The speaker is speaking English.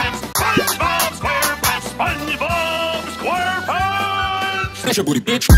SpongeBob SquarePants, SpongeBob SquarePants. That's your booty, bitch.